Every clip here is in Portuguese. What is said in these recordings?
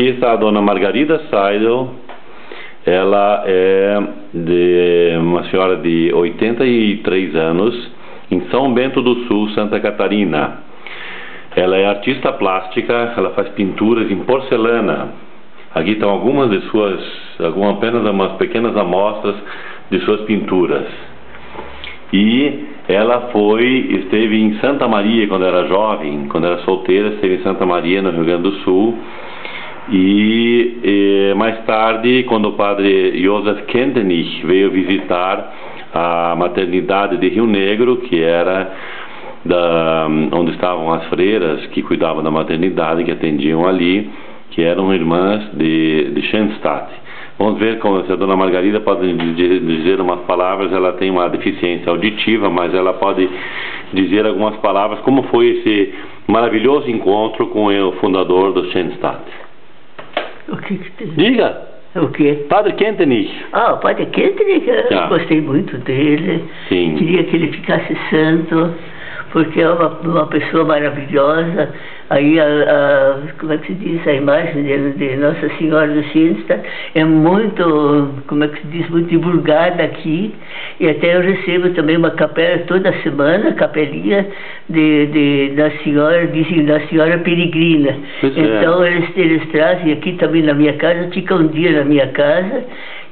Aqui está a dona Margarida Seidel. Ela é de uma senhora de 83 anos, em São Bento do Sul, Santa Catarina. Ela é artista plástica, ela faz pinturas em porcelana. Aqui estão algumas de suas, algumas, apenas umas pequenas amostras de suas pinturas. E ela foi, esteve em Santa Maria quando era jovem, quando era solteira, esteve em Santa Maria, no Rio Grande do Sul. E, e mais tarde, quando o padre Josef Kentenich veio visitar a maternidade de Rio Negro, que era da, onde estavam as freiras que cuidavam da maternidade, que atendiam ali, que eram irmãs de, de Schoenstatt. Vamos ver como se a dona Margarida pode dizer umas palavras, ela tem uma deficiência auditiva, mas ela pode dizer algumas palavras, como foi esse maravilhoso encontro com o fundador do Schoenstatt. O que que tem? Diga! O quê? Padre Kentenich. Ah, o Padre Kentenich, eu Tá. gostei muito dele. Sim. Queria que ele ficasse santo, porque é uma, uma pessoa maravilhosa. Aí, a, a- como é que se diz, a imagem de, de Nossa Senhora do Ciência é muito, como é que se diz, muito divulgada aqui. E até eu recebo também uma capela toda semana, capelinha de, de da Senhora, dizem da Senhora Peregrina. Pois é. então, eles, eles trazem aqui também na minha casa, fica um dia na minha casa.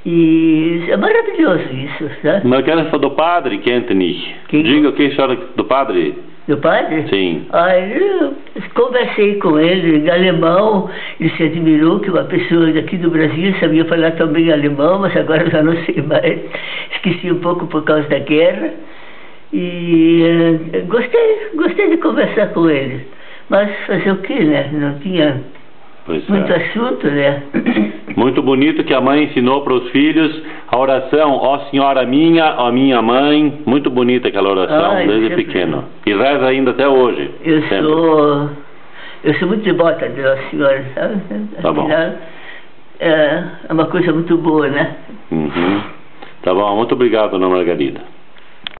E é maravilhoso isso, sabe? Mas quero falar do padre Kentenich. Quem? Diga o que a senhora do padre? Do padre? Sim. Ah, eu conversei com ele em alemão, ele se admirou que uma pessoa daqui do Brasil sabia falar também alemão, mas agora já não sei mais. Esqueci um pouco por causa da guerra. E eh, gostei, gostei de conversar com ele. Mas fazer o quê, né? Não tinha Pois muito é. assunto, né? Muito bonito que a mãe ensinou para os filhos a oração, ó Senhora minha, ó minha mãe. Muito bonita aquela oração, Ai, desde sempre. pequeno. E reza ainda até hoje. Eu sempre. sou. Eu sou muito devota de Nossa Senhora, sabe? Tá bom. É é uma coisa muito boa, né? Uhum. Tá bom, muito obrigado, dona Margarida.